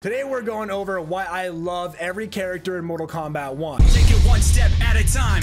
Today we're going over why I love every character in Mortal Kombat 1. Take it one step at a time.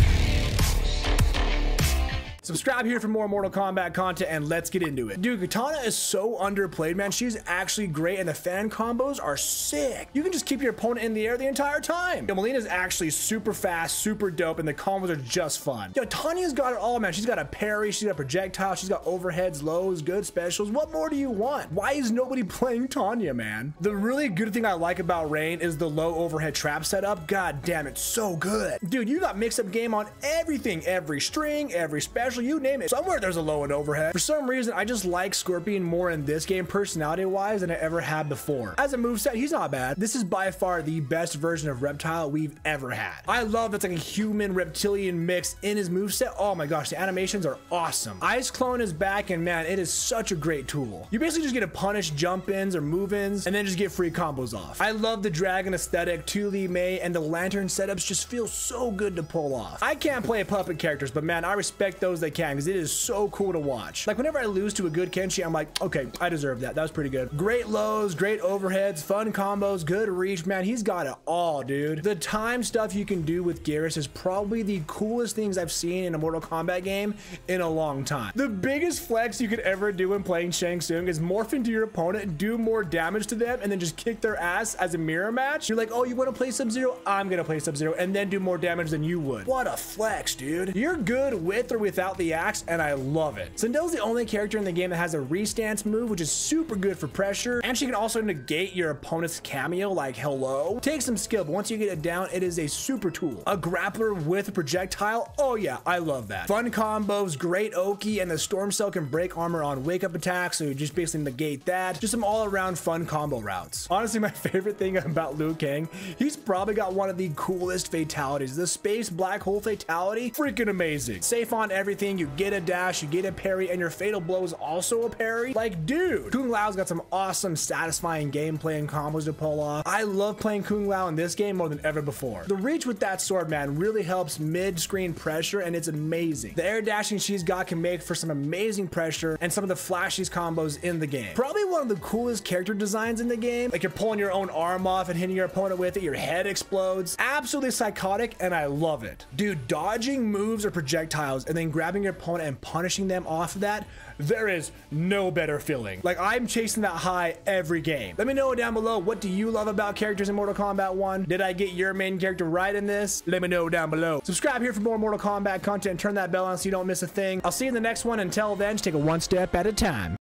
Subscribe here for more Mortal Kombat content and let's get into it. Dude, Katana is so underplayed, man. She's actually great and the fan combos are sick. You can just keep your opponent in the air the entire time. Yo, Mileena's actually super fast, super dope, and the combos are just fun. Yo, Tanya's got it all, man. She's got a parry, she's got projectile, she's got overheads, lows, good specials. What more do you want? Why is nobody playing Tanya, man? The really good thing I like about Rain is the low overhead trap setup. God damn, it's so good. Dude, you got mix-up game on everything. Every string, every special, you name it. Somewhere there's a low and overhead. For some reason, I just like Scorpion more in this game personality-wise than I ever had before. As a moveset, he's not bad. This is by far the best version of Reptile we've ever had. I love that's like a human reptilian mix in his moveset. Oh my gosh, the animations are awesome. Ice Clone is back and man, it is such a great tool. You basically just get to punish jump-ins or move-ins and then just get free combos off. I love the dragon aesthetic, Li Mei, and the lantern setups just feel so good to pull off. I can't play puppet characters, but man, I respect those that can because it is so cool to watch. Like whenever I lose to a good Kenshi, I'm like, okay, I deserve that. That was pretty good. Great lows, great overheads, fun combos, good reach. Man, he's got it all, dude. The time stuff you can do with Geras is probably the coolest things I've seen in a Mortal Kombat game in a long time. The biggest flex you could ever do when playing Shang Tsung is morph into your opponent, and do more damage to them, and then just kick their ass as a mirror match. You're like, oh, you want to play Sub-Zero? I'm going to play Sub-Zero, and then do more damage than you would. What a flex, dude. You're good with or without the axe, and I love it. Sindel's the only character in the game that has a restance move, which is super good for pressure, and she can also negate your opponent's cameo like hello. Takes some skill, but once you get it down, it is a super tool. A grappler with a projectile, oh yeah, I love that. Fun combos, great Oki, and the Storm Cell can break armor on wake up attacks, so you just basically negate that. Just some all around fun combo routes. Honestly, my favorite thing about Liu Kang, he's probably got one of the coolest fatalities. The space black hole fatality, freaking amazing. Safe on everything, you get a dash, you get a parry, and your fatal blow is also a parry. Like, dude, Kung Lao's got some awesome, satisfying gameplay and combos to pull off. I love playing Kung Lao in this game more than ever before. The reach with that sword, man, really helps mid-screen pressure, and it's amazing. The air dashing she's got can make for some amazing pressure and some of the flashiest combos in the game. Probably one of the coolest character designs in the game. Like you're pulling your own arm off and hitting your opponent with it, your head explodes. Absolutely psychotic, and I love it. Dude, dodging moves or projectiles and then grabbing your opponent and punishing them off of that, there is no better feeling. Like I'm chasing that high every game. Let me know down below, what do you love about characters in Mortal Kombat 1? Did I get your main character right in this? Let me know down below. Subscribe here for more Mortal Kombat content. Turn that bell on so you don't miss a thing. I'll see you in the next one. Until then, just take it one step at a time.